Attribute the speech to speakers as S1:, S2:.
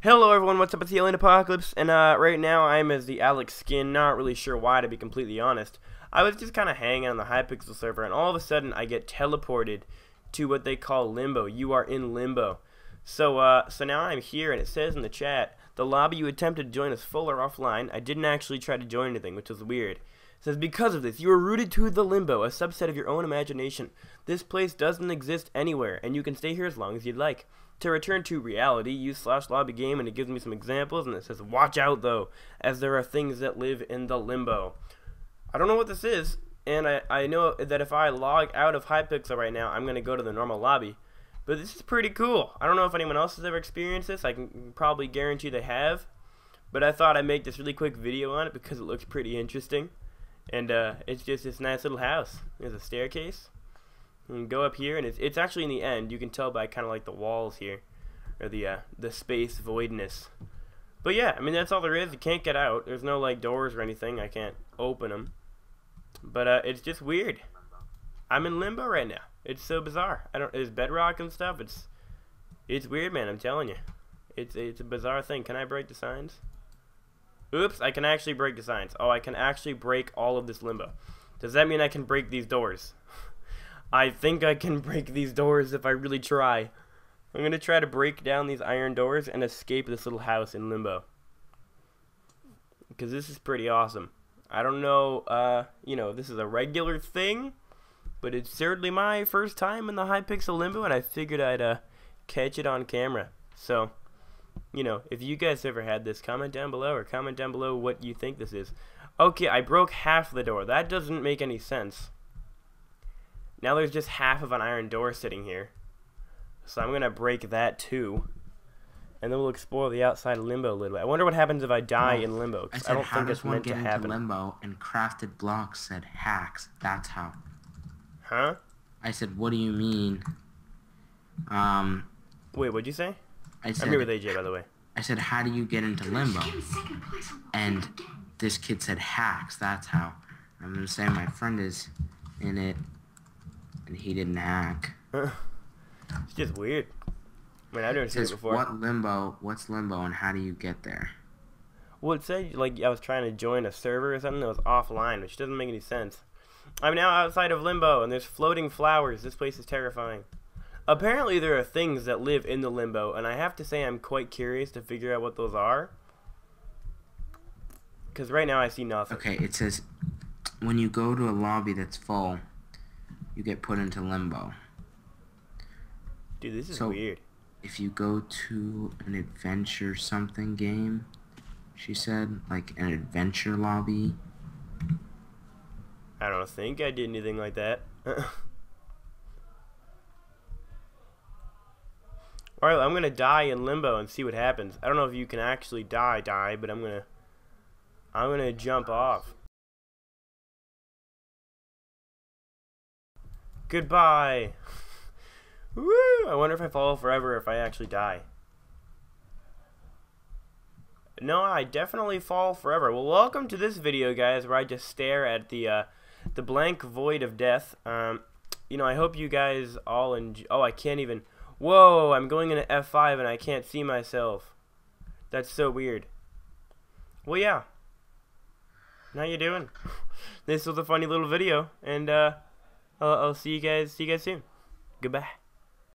S1: Hello everyone, what's up? It's the Alien Apocalypse, and uh, right now I'm as the Alex Skin, not really sure why to be completely honest. I was just kind of hanging on the Hypixel server, and all of a sudden I get teleported to what they call Limbo. You are in Limbo. So, uh, so now I'm here, and it says in the chat, the lobby you attempted to join is full or offline. I didn't actually try to join anything, which was weird. It says, because of this, you are rooted to the Limbo, a subset of your own imagination. This place doesn't exist anywhere, and you can stay here as long as you'd like. To return to reality, use slash lobby game, and it gives me some examples, and it says, watch out though, as there are things that live in the Limbo. I don't know what this is, and I, I know that if I log out of Hypixel right now, I'm going to go to the normal lobby. But this is pretty cool. I don't know if anyone else has ever experienced this. I can probably guarantee they have. But I thought I'd make this really quick video on it because it looks pretty interesting. And uh, it's just this nice little house. There's a staircase. Can go up here, and it's, it's actually in the end. You can tell by kind of like the walls here. Or the, uh, the space voidness. But yeah, I mean, that's all there is. You can't get out. There's no, like, doors or anything. I can't open them. But uh, it's just weird. I'm in limbo right now. It's so bizarre. I don't. There's bedrock and stuff. It's it's weird, man. I'm telling you. It's it's a bizarre thing. Can I break the signs? Oops! I can actually break the signs. Oh, I can actually break all of this limbo. Does that mean I can break these doors? I think I can break these doors if I really try. I'm gonna try to break down these iron doors and escape this little house in limbo. Because this is pretty awesome. I don't know, uh, you know, this is a regular thing but it's certainly my first time in the Hypixel Limbo, and I figured I'd uh, catch it on camera. So, you know, if you guys ever had this, comment down below, or comment down below what you think this is. Okay, I broke half the door. That doesn't make any sense. Now there's just half of an iron door sitting here. So I'm going to break that too. And then we'll explore the outside limbo a little bit. I wonder what happens if I die well, in limbo.
S2: I, said, I don't think it's meant to happen. limbo and crafted blocks said hacks. That's how.
S1: Huh?
S2: I said, what do you mean? Um.
S1: Wait, what'd you say? I said, I'm here with AJ, by the way.
S2: I said, how do you get into limbo? And this kid said, hacks. That's how. I'm gonna say my friend is in it, and he didn't hack.
S1: it's just weird. I mean, I've never seen it before.
S2: What limbo? What's limbo, and how do you get there?
S1: Well, it said like I was trying to join a server or something that was offline, which doesn't make any sense. I'm now outside of Limbo, and there's floating flowers. This place is terrifying. Apparently, there are things that live in the Limbo, and I have to say I'm quite curious to figure out what those are. Because right now I see nothing.
S2: Okay, it says when you go to a lobby that's full, you get put into Limbo.
S1: Dude, this is so, weird.
S2: If you go to an adventure something game, she said, like an adventure lobby,
S1: I don't think I did anything like that. Alright, I'm gonna die in limbo and see what happens. I don't know if you can actually die, die, but I'm gonna I'm gonna jump off. Goodbye. Woo! I wonder if I fall forever if I actually die. No, I definitely fall forever. Well, welcome to this video, guys, where I just stare at the uh, the blank void of death. Um, you know, I hope you guys all enjoy. Oh, I can't even. Whoa, I'm going into F5 and I can't see myself. That's so weird. Well, yeah. How you doing? this was a funny little video, and uh, I'll, I'll see you guys. See you guys soon. Goodbye.